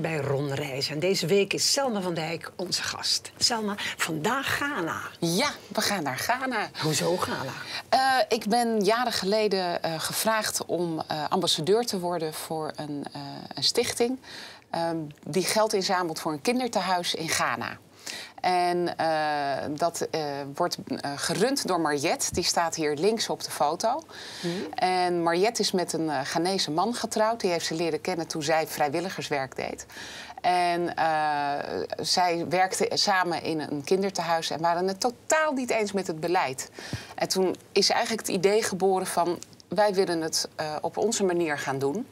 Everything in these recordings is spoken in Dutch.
weer bij Rondreizen. En deze week is Selma van Dijk onze gast. Selma, vandaag Ghana. Ja, we gaan naar Ghana. Hoezo Ghana? Uh, ik ben jaren geleden uh, gevraagd om uh, ambassadeur te worden voor een, een stichting... Um, die geld inzamelt voor een kindertehuis in Ghana. En uh, dat uh, wordt uh, gerund door Mariette. Die staat hier links op de foto. Mm. En Mariette is met een Ghanese man getrouwd. Die heeft ze leren kennen toen zij vrijwilligerswerk deed. En zij werkten samen in een kindertehuis en waren het totaal niet eens met het beleid. En toen is eigenlijk het idee geboren van... wij willen het op onze manier gaan doen.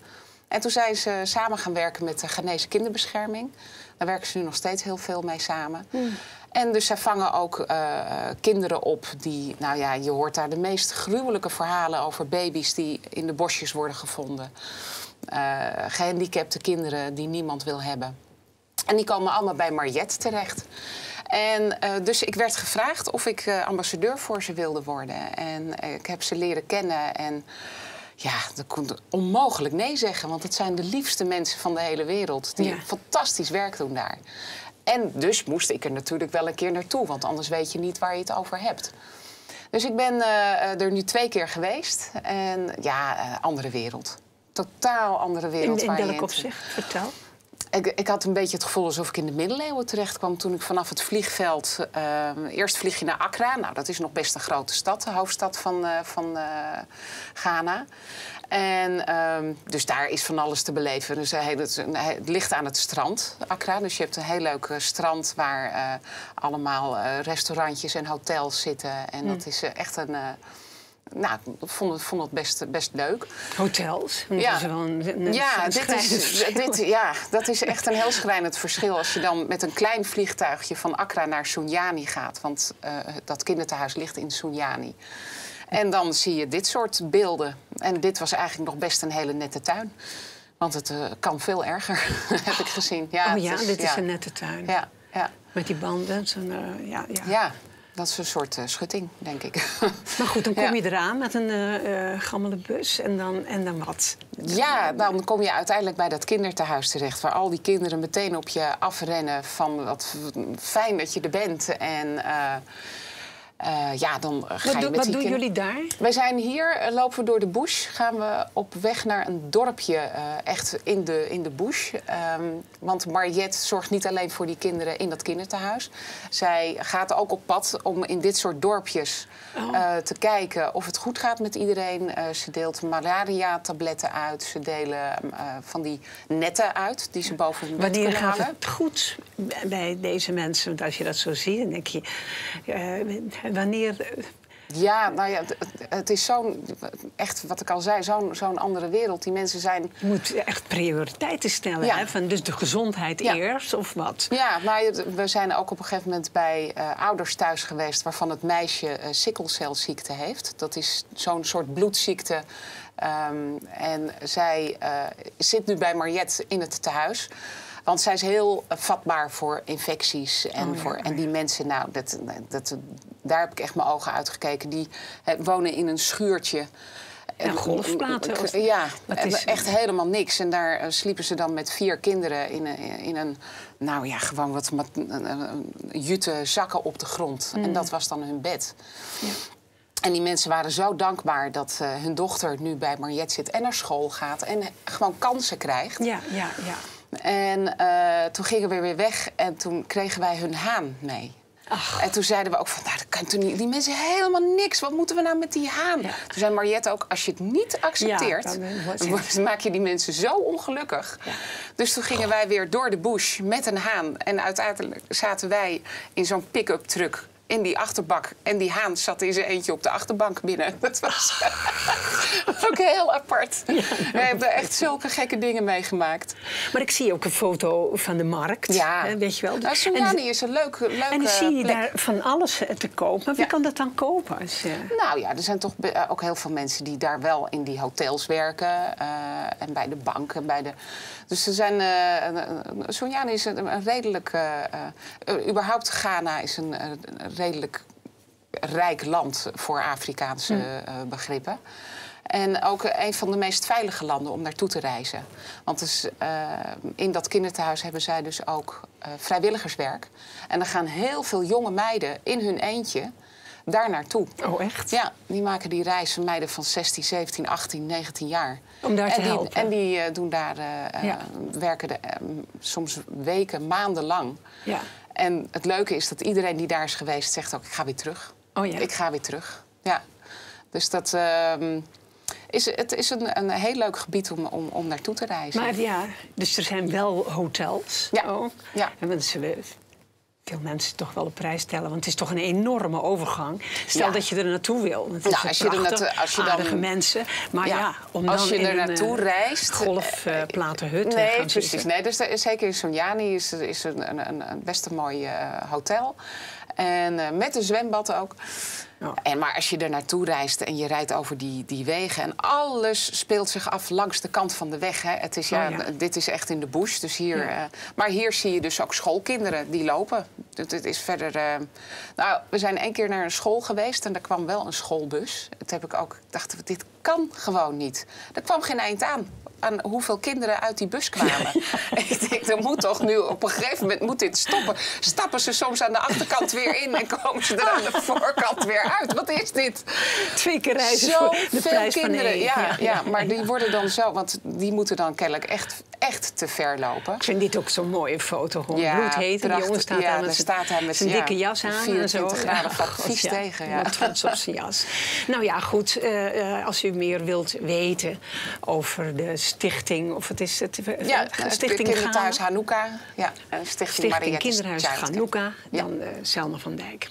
En toen zijn ze samen gaan werken met de Ghanese kinderbescherming... Daar werken ze nu nog steeds heel veel mee samen. Hmm. En dus zij vangen ook uh, kinderen op die, nou ja, je hoort daar de meest gruwelijke verhalen over baby's die in de bosjes worden gevonden. Uh, gehandicapte kinderen die niemand wil hebben. En die komen allemaal bij Mariette terecht. En uh, dus ik werd gevraagd of ik ambassadeur voor ze wilde worden. En ik heb ze leren kennen en ja, dat kon onmogelijk nee zeggen. Want het zijn de liefste mensen van de hele wereld. Die fantastisch werk doen daar. En dus moest ik er natuurlijk wel een keer naartoe. Want anders weet je niet waar je het over hebt. Dus ik ben uh, er nu twee keer geweest. En ja, uh, andere wereld. Totaal andere wereld. In, in welk opzicht? Vertel. Ik, ik, had een beetje het gevoel alsof ik in de middeleeuwen terecht kwam toen ik vanaf het vliegveld. Uh, eerst vlieg je naar Accra. Nou, dat is nog best een grote stad, de hoofdstad van, uh, van uh, Ghana. En ehm, dus daar is van alles te beleven. Dus, het, het, ligt aan het strand, Accra. Dus je hebt een heel leuk strand waar allemaal restaurantjes en hotels zitten. En dat is echt een nou, vond het, vond het best, best leuk. Hotels? Ja, een, ja, dit is, dit, ja, dat is echt een heel schrijnend verschil als je dan met een klein vliegtuigje van Accra naar Sunyani gaat. Want uh, dat kinderthuis ligt in Sunyani. En dan zie je dit soort beelden. En dit was eigenlijk nog best een hele nette tuin. Want het uh, kan veel erger, heb ik gezien. Ja, oh ja, is, dit ja. is een nette tuin. Ja, ja. Met die banden. Uh, ja, ja. ja. Dat is een soort uh, schutting, denk ik. Maar goed, dan kom je eraan met een uh, uh, gammele bus en dan, en dan wat? Ja, dan kom je uiteindelijk bij dat kindertehuis terecht... waar al die kinderen meteen op je afrennen van... wat fijn dat je er bent en... Uh, ja, dan ga wat je met wat doen jullie daar? Wij zijn hier, uh, lopen we door de bush. Gaan we op weg naar een dorpje, uh, echt in de, in de bush. Um, want Mariette zorgt niet alleen voor die kinderen in dat kinderthuis. Zij gaat ook op pad om in dit soort dorpjes oh. te kijken of het goed gaat met iedereen. ze deelt malaria-tabletten uit. Ze delen van die netten uit die ze boven hun Wanneer kunnen gaat het goed bij deze mensen? Want als je dat zo ziet, dan denk je wanneer. Ja, nou ja, het, is zo'n, echt wat ik al zei, zo'n zo'n andere wereld. Die mensen zijn... Je moet echt prioriteiten stellen, Ja. hè? Van, dus de gezondheid Ja. eerst, of wat? Ja, nou, ja, we zijn ook op een gegeven moment bij eh, ouders thuis geweest... waarvan het meisje eh sikkelcelziekte heeft. Dat is zo'n soort bloedziekte. Ehm, en zij eh, zit nu bij Mariette in het tehuis. Want zij is heel eh, vatbaar voor infecties. En, Oh ja, voor, en die mensen, nou, dat, dat, daar heb ik echt mijn ogen uitgekeken. Die eh, wonen in een schuurtje. Ja, golfplaten of- Ja, en is- echt helemaal niks. En daar eh, sliepen ze dan met vier kinderen in een, in een nou ja, gewoon wat een jute zakken op de grond. En dat was dan hun bed. Ja. En die mensen waren zo dankbaar dat eh, hun dochter nu bij Mariette zit en naar school gaat en gewoon kansen krijgt. Ja, ja, ja. En eh, toen gingen we weer weg en toen kregen wij hun haan mee. Ach. En toen zeiden we ook van, nou, dat kan niet. Die mensen helemaal niks. Wat moeten we nou met die haan? Ja. Toen zei Mariette ook, als je het niet accepteert... Ja, dan wordt dan het- maak je die mensen zo ongelukkig. Ja. Dus toen gingen wij weer door de bush met een haan. En uiteindelijk zaten wij in zo'n pick-up truck in die achterbak. En die haan zat in zijn eentje op de achterbank binnen. Dat was ook heel apart. We hebben echt zulke gekke dingen meegemaakt. Maar ik zie ook een foto van de markt. Ja. hè, weet je wel. Nou, Sunyani is een leuke, leuke en dan zie je plek. daar van alles eh, te koop. Maar wie Ja. kan dat dan kopen? Als, je- Nou ja, er zijn toch eh, ook heel veel mensen die daar wel in die hotels werken. eh, en bij de banken. Bij de... Dus er zijn. eh, Sunyani is een, een redelijk. eh, eh, überhaupt Ghana is een, eh, een redelijk rijk land voor Afrikaanse eh, begrippen. En ook een van de meest veilige landen om naartoe te reizen. Want dus, uh, in dat kinderthuis hebben zij dus ook uh, vrijwilligerswerk. En er gaan heel veel jonge meiden in hun eentje daar naartoe. Oh, echt? Ja, die maken die reis, meiden van 16, 17, 18, 19 jaar. Om daar en te die, helpen. En die uh, doen daar, ja. werken de, soms weken, maanden lang. Ja. En het leuke is dat iedereen die daar is geweest zegt ook, ik ga weer terug. Oh ja? Ik ga weer terug, ja. Dus dat uh, is, het is een, een heel leuk gebied om, om, om naartoe te reizen. Maar ja, dus er zijn wel hotels ja. ook. Ja. En zullen veel mensen toch wel op prijs stellen. Want het is toch een enorme overgang. Stel Ja. dat je er naartoe wil. Het Nou, als je er prachtig, naartoe- als je dan- aardige mensen. Maar ja, Ja, om als dan je er naartoe eh, reist, golfplatenhut te Nee, gaan precies. zitten. Nee, dus er zeker in Sonjani is, is een, een, een, best een mooi eh, hotel. En eh, met een zwembad ook. Ja. En, maar als je er naartoe reist en je rijdt over die, die wegen... en alles speelt zich af langs de kant van de weg. Hè. Het is, ja, Oh, ja. Dit is echt in de bush. Dus hier, Ja. eh, maar hier zie je dus ook schoolkinderen die lopen. Het, het is verder... eh, nou, we zijn één keer naar een school geweest en er kwam wel een schoolbus. Dat heb ik ook... Ik dacht, dit kan gewoon niet. Er kwam geen eind aan aan hoeveel kinderen uit die bus kwamen. ik denk, er moet toch nu op een gegeven moment moet dit stoppen. Stappen ze soms aan de achterkant weer in en komen ze er aan de voorkant weer uit. Wat is dit? Twee keer reizen de veel prijs kinderen. van één. ja, ja, maar die worden dan zo, want die moeten dan kennelijk echt, echt te ver lopen. Ik vind dit ook zo'n mooie foto. Gewoon Ja, bloedheet. En die jongen staat Ja, met zijn- staat hij met zijn ja, dikke jas aan. en zo. 24 graden God, vies tegen, ja. trots op zijn jas. Nou ja, goed. eh, als u meer wilt weten over de stichting... of het is het, eh, Ja, Stichting Kinderthuis. Hanukkah. Ja, en Stichting, Stichting Kinderhuis. Ja. Dan eh, Selma van Dijk.